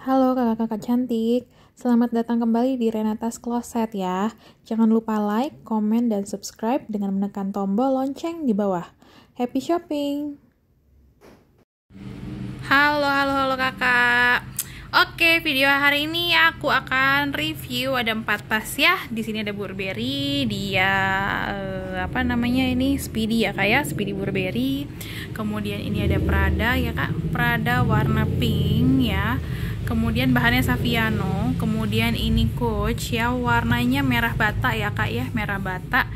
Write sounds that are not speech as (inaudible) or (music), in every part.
Halo kakak-kakak cantik, selamat datang kembali di Renatas Closet ya. Jangan lupa like, komen, dan subscribe dengan menekan tombol lonceng di bawah. Happy shopping! Halo, halo, halo kakak. Oke, video hari ini aku akan review ada empat tas ya. Di sini ada Burberry, dia uh, apa namanya ini Speedy ya kak ya, Speedy Burberry. Kemudian ini ada Prada ya kak, Prada warna pink ya. Kemudian bahannya Saviano. Kemudian ini Coach ya, warnanya merah bata ya kak ya, merah bata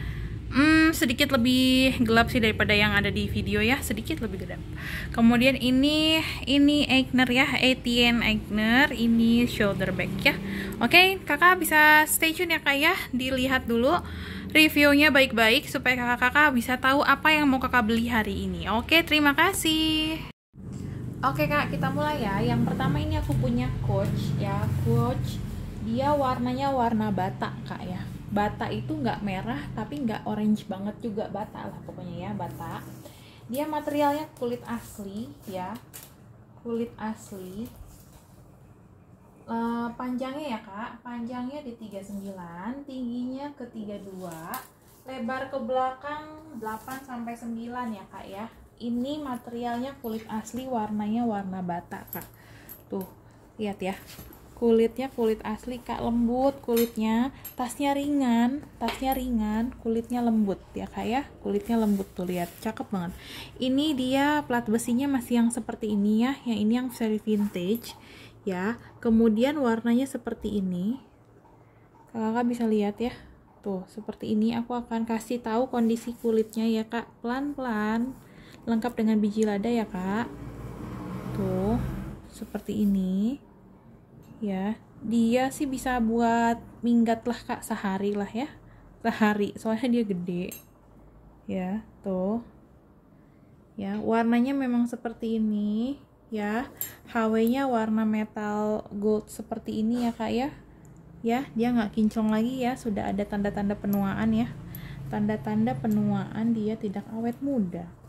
hmm, sedikit lebih gelap sih daripada yang ada di video ya sedikit lebih gelap. Kemudian ini ini Eigner ya ATN Eigner ini shoulder bag ya. Oke kakak bisa stay tune ya kak ya dilihat dulu reviewnya baik-baik supaya kakak-kakak bisa tahu apa yang mau kakak beli hari ini. Oke terima kasih Oke kak, kita mulai ya. Yang pertama ini aku punya Coach ya, Coach. Dia warnanya warna bata kak ya. Bata itu nggak merah tapi nggak orange banget juga. Bata lah pokoknya ya bata. Dia materialnya kulit asli ya. Kulit asli. Uh, panjangnya ya kak. Panjangnya di 39 tingginya ke 32 lebar ke belakang 8 sampai 9 ya kak ya ini materialnya kulit asli warnanya warna bata kak. Tuh lihat ya. Kulitnya kulit asli kak. Lembut kulitnya. Tasnya ringan tasnya ringan kulitnya lembut ya kak ya. Kulitnya lembut tuh lihat. Cakep banget. Ini dia plat besinya masih yang seperti ini ya yang ini yang seri vintage ya. Kemudian warnanya seperti ini. Kakak bisa lihat ya. Tuh seperti ini. Aku akan kasih tahu kondisi kulitnya ya kak. Pelan-pelan lengkap dengan biji lada ya kak. Tuh seperti ini. Ya dia sih bisa buat minggat lah kak sehari lah ya. Sehari soalnya dia gede. Ya tuh. Ya warnanya memang seperti ini. Ya HW nya warna metal gold seperti ini ya kak ya. Ya dia nggak kinclong lagi ya. Sudah ada tanda-tanda penuaan ya. Tanda-tanda penuaan dia tidak awet muda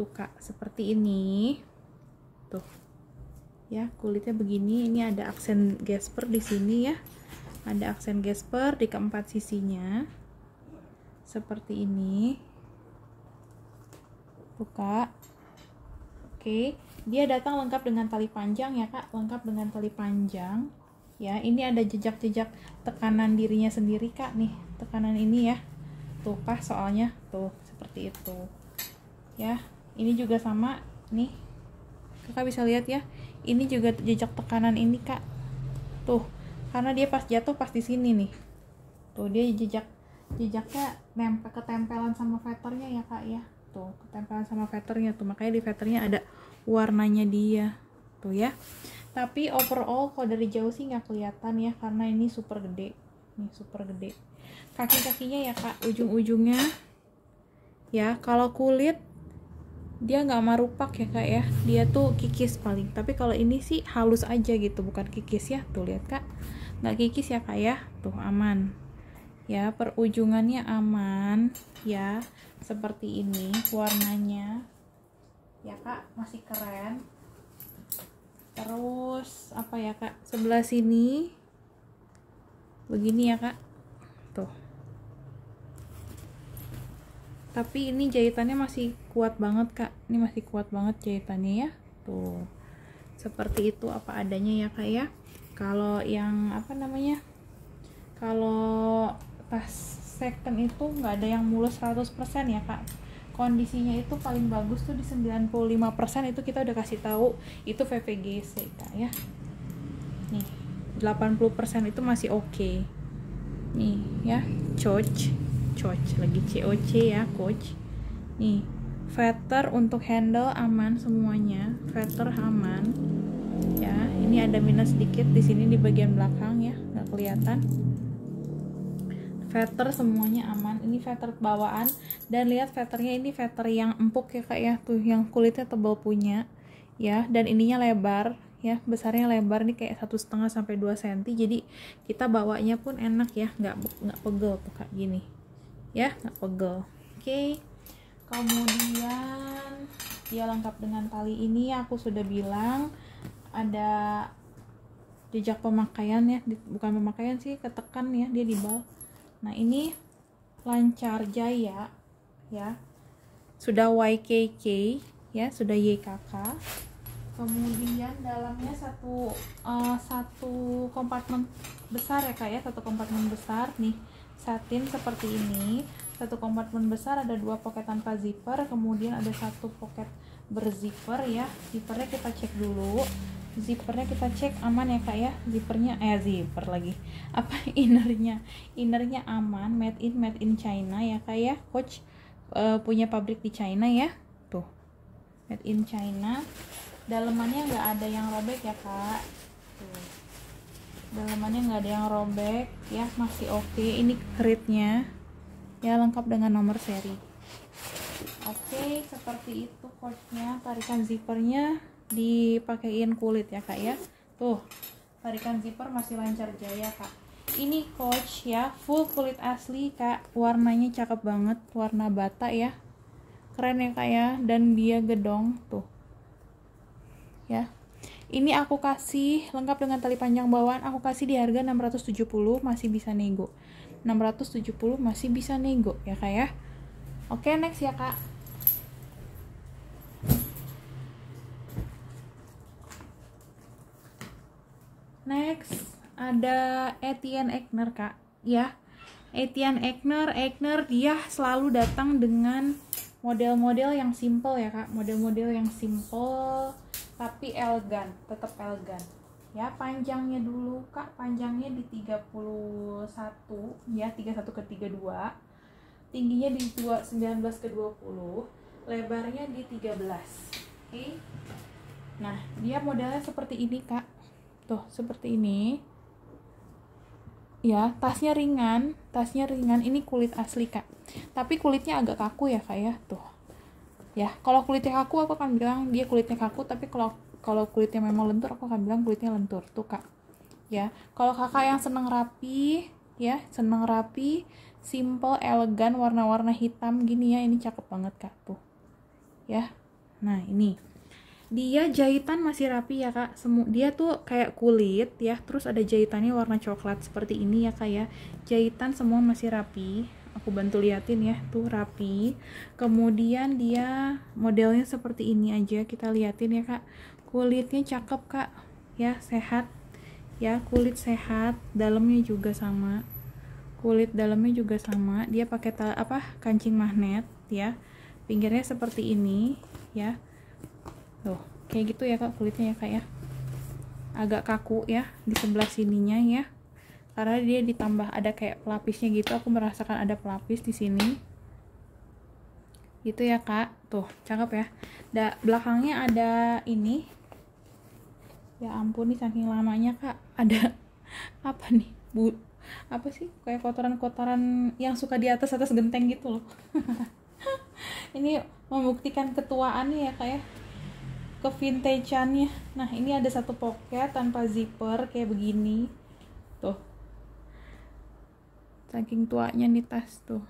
tuh seperti ini. Tuh. Ya kulitnya begini. Ini ada aksen gesper di sini ya. Ada aksen gesper di keempat sisinya. Seperti ini. Buka oke. Dia datang lengkap dengan tali panjang ya kak. Lengkap dengan tali panjang. Ya ini ada jejak-jejak tekanan dirinya sendiri kak nih. Tekanan ini ya. Tuh pas soalnya. Tuh seperti itu. Ya ini juga sama nih. Kakak bisa lihat ya. Ini juga jejak tekanan ini kak. Tuh karena dia pas jatuh pas di sini nih. Tuh dia jejak jejaknya nempel ketempelan sama veternya ya kak ya. Tuh ketempelan sama veternya tuh. Makanya di veternya ada warnanya dia. Tuh ya. Tapi overall kalau dari jauh sih nggak kelihatan ya karena ini super gede. Nih super gede. Kaki-kakinya ya kak ujung-ujungnya. Ya kalau kulit dia nggak marupak ya kak ya. Dia tuh kikis paling. Tapi kalau ini sih halus aja gitu bukan kikis ya. Tuh lihat kak. Nggak kikis ya kak ya? Tuh aman. Ya perujungannya aman ya. Seperti ini warnanya. Ya kak masih keren. Terus apa ya kak? Sebelah sini. Begini ya kak tuh tapi ini jahitannya masih kuat banget kak. Ini masih kuat banget jahitannya ya. Tuh. Seperti itu apa adanya ya kak ya. Kalau yang apa namanya kalau pas second itu nggak ada yang mulus 100% ya kak. Kondisinya itu paling bagus tuh di 95% itu kita udah kasih tahu itu VVGC kak ya. Nih 80% itu masih oke. Okay. nih ya coach coach lagi COC ya coach. Nih feather untuk handle aman semuanya. Feather aman. Ya ini ada minus sedikit di sini di bagian belakang ya nggak kelihatan. Feather semuanya aman. Ini feather bawaan. Dan lihat feathernya ini feather yang empuk ya kak ya. Tuh yang kulitnya tebal punya. Ya dan ininya lebar. Ya besarnya lebar. Nih kayak satu setengah sampai 2 cm jadi kita bawanya pun enak ya. Nggak nggak pegel tuh kak gini ya nggak pegel. Oke. Okay. kemudian dia lengkap dengan tali ini aku sudah bilang ada jejak pemakaian ya bukan pemakaian sih ketekan ya dia di bal nah ini lancar jaya ya. Sudah YKK ya sudah YKK kemudian dalamnya satu eh, satu kompartemen besar ya kak ya satu kompartemen besar nih satin seperti ini. Satu kompartemen besar ada dua poket tanpa zipper kemudian ada satu poket berzipper ya. Zippernya kita cek dulu. Zippernya kita cek aman ya kak ya? Zippernya eh zipper lagi. Apa (laughs) innernya? Innernya aman made in made in China ya kak ya? Coach eh, punya pabrik di China ya? Tuh. Made in China. Dalemannya nggak ada yang robek ya kak dalemannya nggak ada yang robek ya masih oke. Ini kritnya ya lengkap dengan nomor seri. Oke seperti itu coachnya tarikan zippernya dipakein kulit ya kak ya. Tuh tarikan zipper masih lancar jaya kak. Ini coach ya full kulit asli kak. Warnanya cakep banget warna bata ya. Keren ya kak ya. Dan dia gedong tuh. Ya ini aku kasih lengkap dengan tali panjang bawaan aku kasih di harga 670 masih bisa nego. 670 masih bisa nego ya kak ya? Oke next ya kak. Next ada Etienne Egner kak. Ya Etienne Egner Egner dia selalu datang dengan model-model yang simple ya kak. Model-model yang simple tapi elegan tetap elegan. Ya panjangnya dulu kak. Panjangnya di 31 ya 31 ke 32 tingginya di 2, 19 ke 20 lebarnya di 13 oke? Nah dia modelnya seperti ini kak. Tuh seperti ini. Ya tasnya ringan. Tasnya ringan. Ini kulit asli kak. Tapi kulitnya agak kaku ya kak ya. Tuh ya kalau kulitnya kaku aku akan bilang dia kulitnya kaku tapi kalau kalau kulitnya memang lentur aku akan bilang kulitnya lentur. Tuh kak. Ya kalau kakak yang seneng rapi ya seneng rapi simple elegan warna-warna hitam gini ya ini cakep banget kak tuh. Ya nah ini. Dia jahitan masih rapi ya kak. Semu dia tuh kayak kulit ya terus ada jahitannya warna coklat seperti ini ya kak ya. Jahitan semua masih rapi aku bantu liatin ya tuh rapi. Kemudian dia modelnya seperti ini aja kita liatin ya kak. Kulitnya cakep kak. Ya sehat. Ya kulit sehat dalamnya juga sama. Kulit dalamnya juga sama. Dia pakai apa kancing magnet ya. Pinggirnya seperti ini ya. Tuh kayak gitu ya kak kulitnya ya kak ya. Agak kaku ya di sebelah sininya ya karena dia ditambah ada kayak pelapisnya gitu aku merasakan ada pelapis di sini. Gitu ya kak. Tuh cakep ya. Da belakangnya ada ini. Ya ampun nih saking lamanya kak. Ada (laughs) apa nih bu? Apa sih? Kayak kotoran-kotoran yang suka di atas atas genteng gitu loh. (laughs) Ini membuktikan ketuaannya ya kak ya. Ke vintageannya nah ini ada satu pocket tanpa zipper kayak begini saking tuanya nih tas tuh.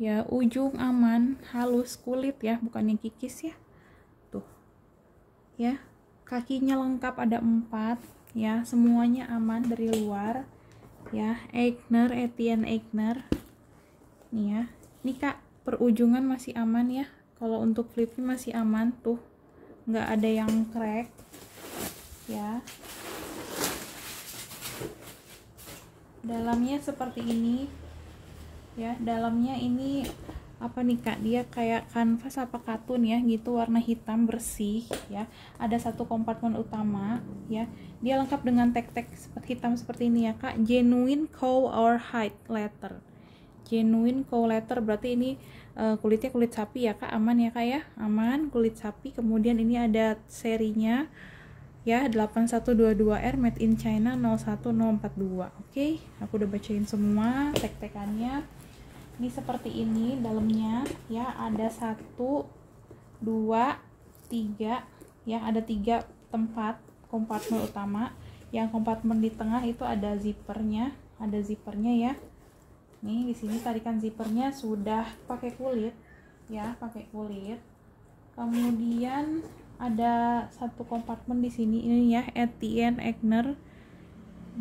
Ya ujung aman halus kulit ya bukan yang kikis ya. Tuh. Ya kakinya lengkap ada empat. Ya semuanya aman dari luar. Ya Eigner Etienne Eigner nih ya. Ini kak perujungan masih aman ya. Kalau untuk flipnya masih aman tuh. Nggak ada yang crack. Ya dalamnya seperti ini. Ya dalamnya ini apa nih kak? Dia kayak kanvas apa katun ya gitu warna hitam bersih ya. Ada satu kompartemen utama ya. Dia lengkap dengan tag-tag hitam seperti ini ya kak. Genuine cow or hide letter. Genuine cow letter berarti ini uh, kulitnya kulit sapi ya kak? Aman ya kak ya? Aman kulit sapi. Kemudian ini ada serinya ya 8122R made in China 01042 oke okay? aku udah bacain semua tag-tagannya ini seperti ini dalamnya. Ya ada satu dua tiga. Ya ada tiga tempat kompartemen utama. Yang kompartemen di tengah itu ada zippernya. Ada zippernya ya. Nih di sini tarikan zippernya sudah pakai kulit. Ya pakai kulit. Kemudian ada satu kompartemen di sini ini ya Etienne Egner.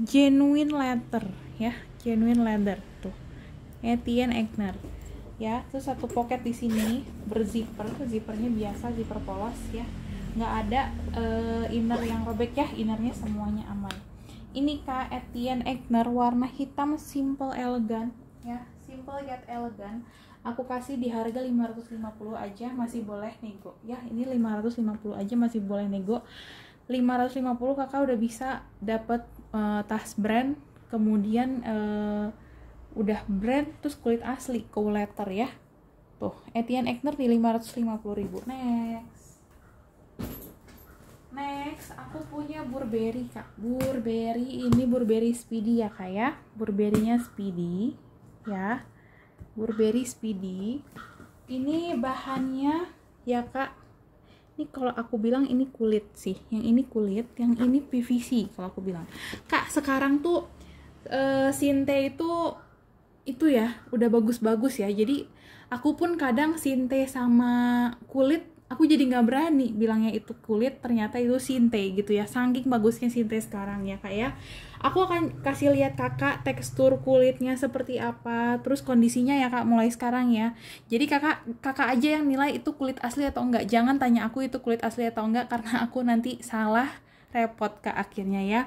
Genuine leather ya genuine leather tuh. Etienne Egner ya. Terus satu pocket di sini berzipper zippernya biasa zipper polos ya. Nggak ada uh, inner yang robek ya innernya semuanya aman. Ini kak Etienne Egner warna hitam simple elegan ya. Simple yet elegan aku kasih di harga 550 aja masih boleh nego. Ya ini 550 aja masih boleh nego. 550 kakak udah bisa dapat uh, tas brand kemudian uh, udah brand terus kulit asli letter ya. Tuh Etienne Egner di 550 ribu. Next. Next aku punya Burberry kak. Burberry ini Burberry Speedy ya kak ya. Burberrynya Speedy ya Burberry Speedy. Ini bahannya ya kak. Ini kalau aku bilang ini kulit sih. Yang ini kulit yang ini PVC kalau aku bilang. Kak sekarang tuh uh, Sinte itu itu ya udah bagus-bagus ya. Jadi aku pun kadang Sinte sama kulit aku jadi nggak berani bilangnya itu kulit ternyata itu sinte gitu ya. Saking bagusnya sinte sekarang ya kak ya. Aku akan kasih lihat kakak tekstur kulitnya seperti apa terus kondisinya ya kak mulai sekarang ya. Jadi kakak kakak aja yang nilai itu kulit asli atau enggak jangan tanya aku itu kulit asli atau enggak karena aku nanti salah repot kak akhirnya ya.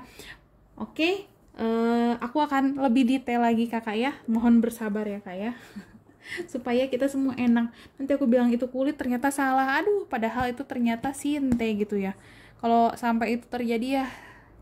Oke uh, aku akan lebih detail lagi kakak ya. Mohon bersabar ya kak ya (laughs) supaya kita semua enak. Nanti aku bilang itu kulit ternyata salah. Aduh padahal itu ternyata sinte gitu ya. Kalau sampai itu terjadi ya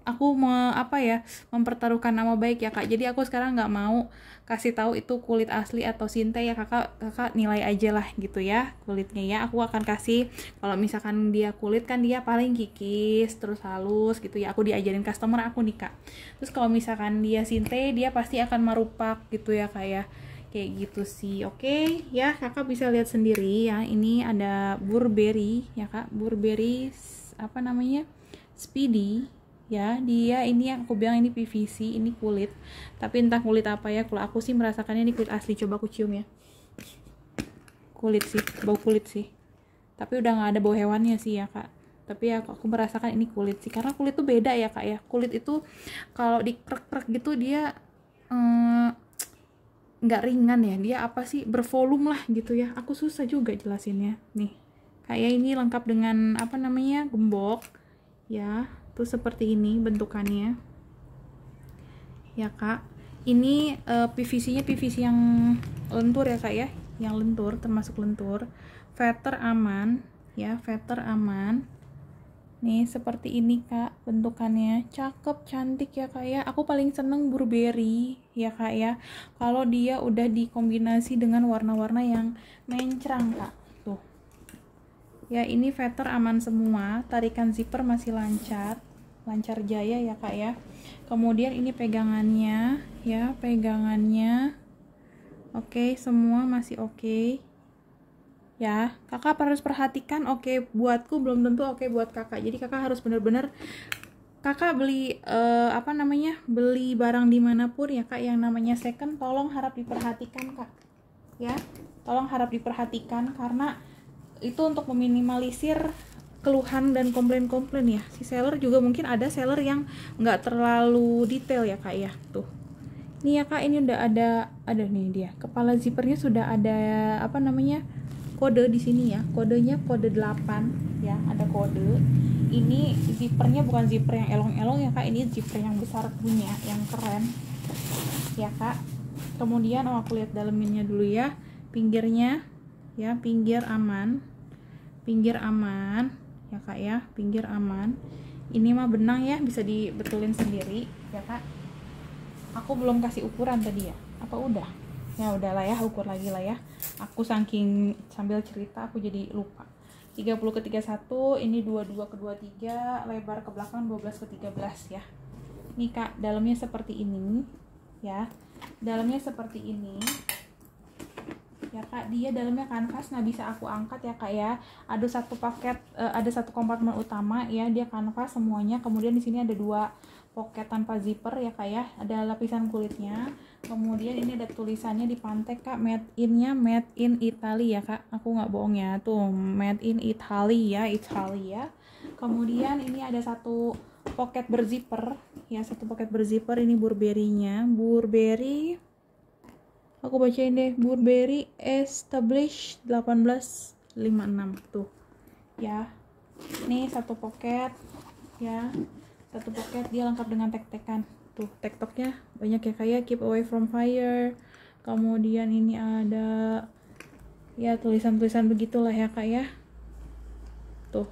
aku me, apa ya mempertaruhkan nama baik ya kak. Jadi aku sekarang nggak mau kasih tahu itu kulit asli atau sinte ya kakak. Kakak nilai aja lah gitu ya kulitnya ya. Aku akan kasih kalau misalkan dia kulit kan dia paling kikis terus halus gitu ya. Aku diajarin customer aku nih kak. Terus kalau misalkan dia sinte dia pasti akan merupak gitu ya kak ya kayak gitu sih. Oke okay? ya kakak bisa lihat sendiri ya ini ada Burberry ya kak. Burberry apa namanya? Speedy ya. Dia ini yang aku bilang ini PVC ini kulit. Tapi entah kulit apa ya kalau aku sih merasakannya ini kulit asli. Coba aku cium ya. Kulit sih bau kulit sih. Tapi udah nggak ada bau hewannya sih ya kak. Tapi ya aku merasakan ini kulit sih. Karena kulit tuh beda ya kak ya. Kulit itu kalau dikrek-krek gitu dia hmm, nggak ringan ya dia apa sih bervolume lah gitu ya. Aku susah juga jelasinnya. Nih kayak ini lengkap dengan apa namanya gembok ya. Tuh seperti ini bentukannya. Ya kak. Ini uh, eh, PVC nya PVC yang lentur ya kak ya. Yang lentur termasuk lentur. Feather aman ya. Feather aman Nih, seperti ini kak bentukannya. Cakep, cantik ya kak ya. Aku paling seneng Burberry ya kak ya. Kalau dia udah dikombinasi dengan warna-warna yang mencrang kak. Tuh. Ya, ini feather aman semua. Tarikan zipper masih lancar. Lancar jaya ya kak ya. Kemudian ini pegangannya ya, pegangannya. Oke, semua masih oke ya kakak harus perhatikan oke okay, buatku belum tentu oke okay buat kakak. Jadi kakak harus bener-bener kakak beli uh, apa namanya beli barang di mana pun ya kak yang namanya second tolong harap diperhatikan kak. Ya tolong harap diperhatikan karena itu untuk meminimalisir keluhan dan komplain-komplain ya. Si seller juga mungkin ada seller yang nggak terlalu detail ya kak ya. Tuh. Ini ya kak ini udah ada ada nih dia. Kepala zippernya sudah ada apa namanya kode di sini ya. Kodenya kode 8 ya. Ada kode. Ini zippernya bukan zipper yang elong-elong ya kak. Ini zipper yang besar punya yang keren. Ya kak. Kemudian oh aku lihat daleminnya dulu ya. Pinggirnya ya pinggir aman. Pinggir aman ya kak ya. Pinggir aman. Ini mah benang ya bisa dibetulin sendiri ya kak. Aku belum kasih ukuran tadi ya. Apa udah ya udahlah ya ukur lagi lah ya. Aku saking sambil cerita aku jadi lupa. 30 ke 31 ini 22 ke 23 lebar ke belakang 12 ke 13 ya. Ini kak dalamnya seperti ini ya. Dalamnya seperti ini. Ya kak dia dalamnya kanvas nah bisa aku angkat ya kak ya. Ada satu paket uh, ada satu kompartemen utama ya. Dia kanvas semuanya kemudian di sini ada dua pocket tanpa zipper ya kak ya. Ada lapisan kulitnya kemudian ini ada tulisannya di pantek kak. Made innya made in Italy ya kak. Aku nggak bohong ya tuh. Made in Italy ya Italy ya kemudian ini ada satu pocket berzipper. Ya satu pocket berzipper ini Burberry-nya. Burberry aku bacain deh. Burberry Establish 1856 tuh. Ya ini satu pocket ya. Satu pocket dia lengkap dengan tek-tekan tuh tektoknya banyak ya kayak keep away from fire kemudian ini ada ya tulisan-tulisan begitulah ya kak ya tuh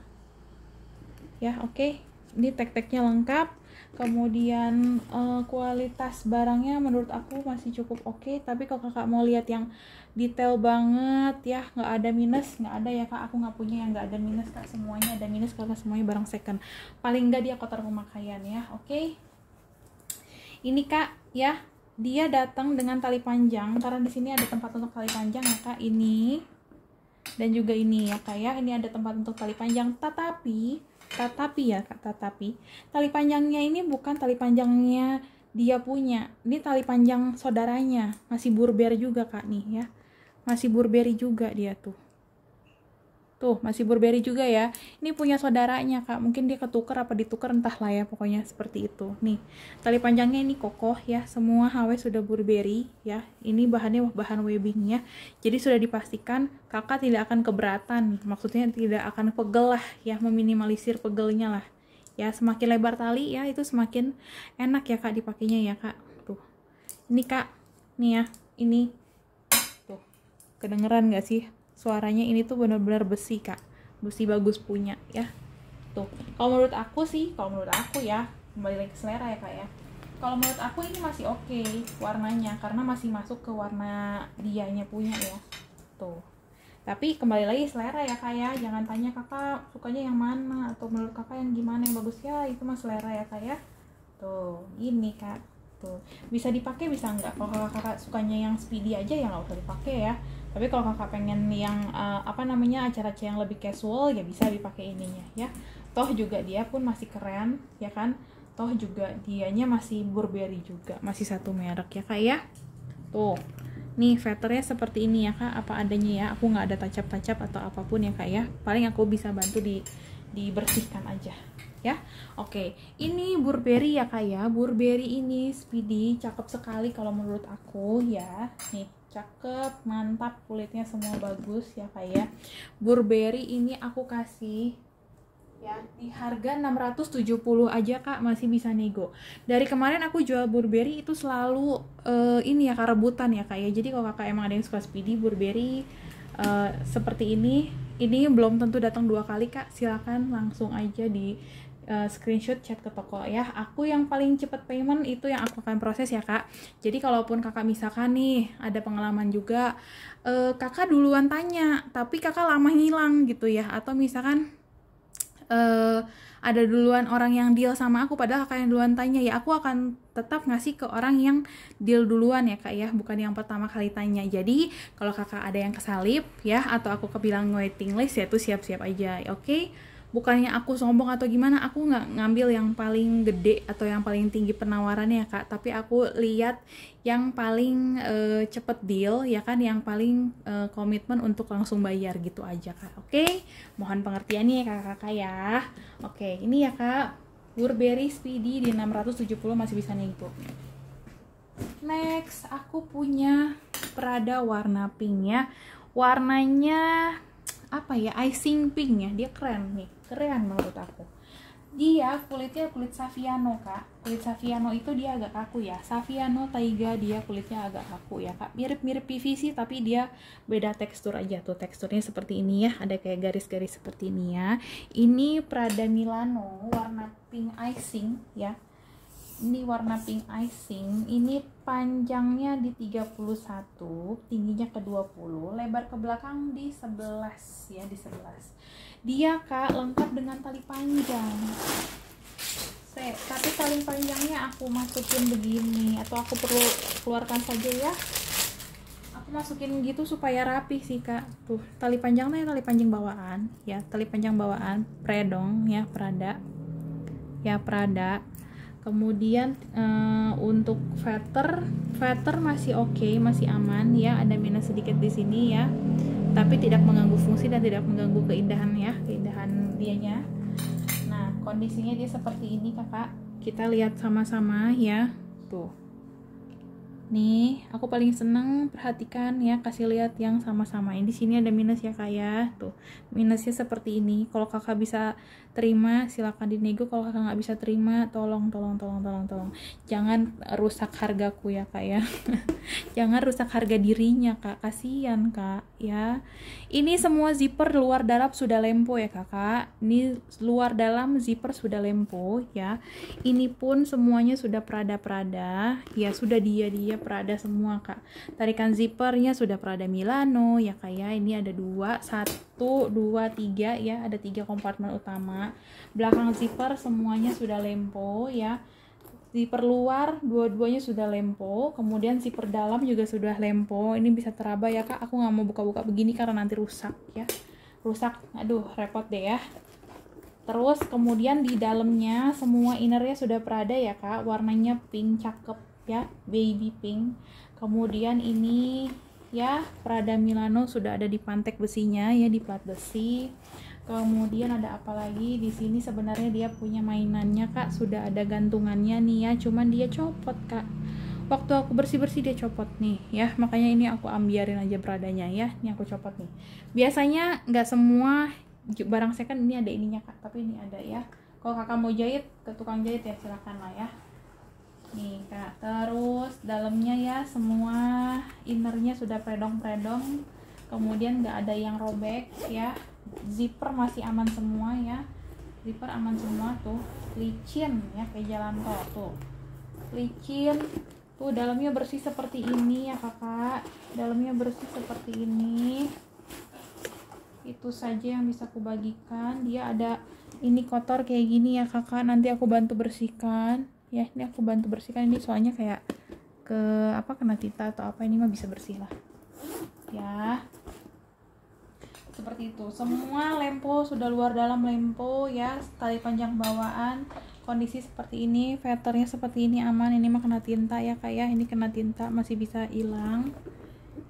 ya oke okay. ini tek-teknya lengkap kemudian uh, kualitas barangnya menurut aku masih cukup oke okay. tapi kalau kakak mau lihat yang detail banget ya nggak ada minus nggak ada ya kak aku nggak punya yang nggak ada minus kak semuanya ada minus karena semuanya barang second paling nggak dia kotor pemakaian ya oke okay? Ini kak ya. Dia datang dengan tali panjang karena di sini ada tempat untuk tali panjang ya kak. Ini dan juga ini ya kak ya. Ini ada tempat untuk tali panjang. Tetapi tetapi ya kak tetapi tali panjangnya ini bukan tali panjangnya dia punya. Ini tali panjang saudaranya. Masih burber juga kak nih ya. Masih Burberry juga dia tuh Tuh, masih Burberry juga ya. Ini punya saudaranya, Kak. Mungkin dia ketuker apa ditukar entah lah ya, pokoknya seperti itu. Nih, tali panjangnya ini kokoh ya. Semua HW sudah Burberry ya. Ini bahannya bahan webbing ya. Jadi sudah dipastikan Kakak tidak akan keberatan. Maksudnya tidak akan pegel lah ya, meminimalisir pegelnya lah. Ya, semakin lebar tali ya, itu semakin enak ya, Kak, dipakainya ya, Kak. Tuh. Ini, Kak. Nih ya, ini kedengeran gak sih suaranya ini tuh bener-bener besi kak. Besi bagus punya ya. Tuh kalau menurut aku sih kalau menurut aku ya kembali lagi ke selera ya kak ya. Kalau menurut aku ini masih oke okay warnanya karena masih masuk ke warna dianya punya ya. Tuh. Tapi kembali lagi selera ya kak ya. Jangan tanya kakak sukanya yang mana atau menurut kakak yang gimana yang bagus. Ya itu mah selera ya kak ya. Tuh ini kak. Tuh. Bisa dipakai bisa enggak? Kalau kakak sukanya yang speedy aja ya nggak usah dipakai ya tapi kalau kakak pengen yang uh, apa namanya acara-acara yang lebih casual ya bisa dipakai ininya ya. Toh juga dia pun masih keren ya kan? Toh juga dianya masih Burberry juga masih satu merek ya kak ya? Tuh. Nih vetternya seperti ini ya kak. Apa adanya ya. Aku nggak ada tacap-tacap atau apa pun ya kak ya. Paling aku bisa bantu di dibersihkan aja ya. Oke ini Burberry ya kak ya. Burberry ini speedy cakep sekali kalau menurut aku ya. Nih cakep mantap kulitnya semua bagus ya kayak Burberry ini aku kasih ya di harga 670 aja kak masih bisa nego. Dari kemarin aku jual Burberry itu selalu uh, ini ya kak rebutan ya kak ya. Jadi kalau kakak emang ada yang suka speedy Burberry uh, seperti ini ini belum tentu datang dua kali kak. Silakan langsung aja di uh, screenshot chat ke toko. Ya aku yang paling cepat payment itu yang aku akan proses ya kak. Jadi kalaupun kakak misalkan nih ada pengalaman juga uh, kakak duluan tanya tapi kakak lama hilang gitu ya. Atau misalkan uh, ada duluan orang yang deal sama aku padahal kakak yang duluan tanya ya aku akan tetap ngasih ke orang yang deal duluan ya kak ya. Bukan yang pertama kali tanya. Jadi kalau kakak ada yang kesalip ya atau aku kebilang waiting list ya tuh siap-siap aja oke? okay? Bukannya aku sombong atau gimana aku nggak ngambil yang paling gede atau yang paling tinggi penawarannya ya kak. Tapi aku lihat yang paling uh, cepet deal ya kan yang paling uh, komitmen untuk langsung bayar gitu aja kak. Oke? Okay? mohon pengertiannya ya kakak-kakak ya. Oke okay, ini ya kak Burberry Speedy di 670 masih bisa nego next aku punya Prada warna pink ya warnanya apa ya icing pink ya dia keren nih keren menurut aku. Dia kulitnya kulit Saviano kak. Kulit Saviano itu dia agak kaku ya. Saviano Taiga dia kulitnya agak kaku ya kak. Mirip-mirip PVC tapi dia beda tekstur aja tuh teksturnya seperti ini ya. Ada kayak garis-garis seperti ini ya. Ini Prada Milano warna pink icing ya ini warna pink icing ini panjangnya di 31 tingginya ke 20 lebar ke belakang di 11 ya di 11 dia kak lengkap dengan tali panjang. Se, tapi tali panjangnya aku masukin begini atau aku perlu keluarkan saja ya? Aku masukin gitu supaya rapi sih kak. Tuh tali panjangnya tali panjang bawaan ya tali panjang bawaan predong ya Prada. Ya Prada kemudian uh, untuk veter veter masih oke okay, masih aman ya. Ada minus sedikit di sini ya. Tapi tidak mengganggu fungsi dan tidak mengganggu keindahan ya keindahan dianya. Nah kondisinya dia seperti ini kakak. Kita lihat sama-sama ya. Tuh nih aku paling seneng perhatikan ya kasih lihat yang sama-sama ini di sini ada minus ya kak ya. Tuh minusnya seperti ini. Kalau kakak bisa terima silakan dinego. Kalau kakak nggak bisa terima tolong tolong tolong tolong tolong. Jangan rusak hargaku ya kak ya. (laughs) Jangan rusak harga dirinya kak. Kasihan kak ya. Ini semua zipper luar dalam sudah lempo ya kakak ini luar dalam zipper sudah lempo ya. Ini pun semuanya sudah Prada-Prada. Ya sudah dia dia Prada semua kak. Tarikan zippernya sudah Prada Milano ya kak ya. Ini ada dua satu dua tiga ya. Ada tiga kompartemen utama. Belakang zipper semuanya sudah lempo ya. Zipper luar dua-duanya sudah lempo. Kemudian zipper dalam juga sudah lempo. Ini bisa teraba ya kak. Aku nggak mau buka-buka begini karena nanti rusak ya. Rusak. Aduh repot deh ya. Terus kemudian di dalamnya semua innernya sudah Prada ya kak. Warnanya pink cakep ya baby pink. Kemudian ini ya Prada Milano sudah ada di pantek besinya ya di plat besi. Kemudian ada apa lagi? Di sini sebenarnya dia punya mainannya kak. Sudah ada gantungannya nih ya. Cuman dia copot kak. Waktu aku bersih bersih dia copot nih ya. Makanya ini aku ambiarin aja Pradanya ya. Ini aku copot nih. Biasanya nggak semua barang second ini ada ininya kak. Tapi ini ada ya. Kalau kakak mau jahit ke tukang jahit ya silahkan lah ya nih kak. Terus dalamnya ya semua innernya sudah predong-predong. Kemudian nggak ada yang robek ya. Zipper masih aman semua ya. Zipper aman semua tuh. Licin ya kayak jalan tol tuh. Licin tuh dalamnya bersih seperti ini ya kakak dalamnya bersih seperti ini. Itu saja yang bisa aku bagikan dia ada ini kotor kayak gini ya kakak nanti aku bantu bersihkan ya ini aku bantu bersihkan ini soalnya kayak ke apa kena tinta atau apa ini mah bisa bersih lah. Ya. Seperti itu. Semua lempo sudah luar dalam lempo ya. Tali panjang bawaan. Kondisi seperti ini veternya seperti ini aman. Ini mah kena tinta ya kayak ya. ini kena tinta masih bisa hilang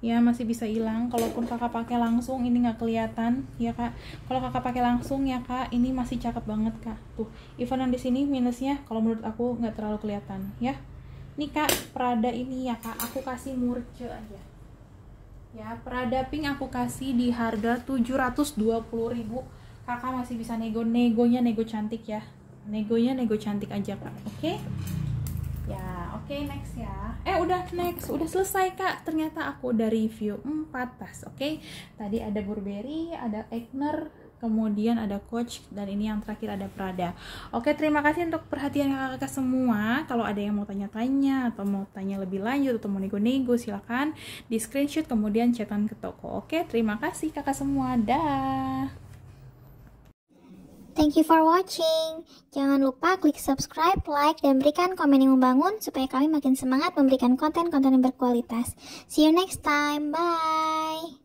ya masih bisa hilang. Kalaupun kakak pakai langsung ini nggak kelihatan. Ya kak. Kalau kakak pakai langsung ya kak ini masih cakep banget kak. Tuh even yang di sini minusnya kalau menurut aku nggak terlalu kelihatan. Ya. Ini kak Prada ini ya kak. Aku kasih murce aja. Ya Prada pink aku kasih di harga 720.000 kakak masih bisa nego negonya nego cantik ya. Negonya nego cantik aja kak. Oke? okay? Ya oke okay, next ya eh udah next udah selesai kak ternyata aku udah review 4 tas oke okay? tadi ada Burberry ada Eigner kemudian ada Coach dan ini yang terakhir ada Prada. Oke, terima kasih untuk perhatian kakak-kakak semua. Kalau ada yang mau tanya-tanya atau mau tanya lebih lanjut atau mau nego-nego silahkan di screenshot kemudian chatan ke toko. Oke, terima kasih kakak semua. Dah. Thank you for watching. Jangan lupa klik subscribe, like, dan berikan komen yang membangun supaya kami makin semangat memberikan konten-konten yang berkualitas. See you next time. Bye.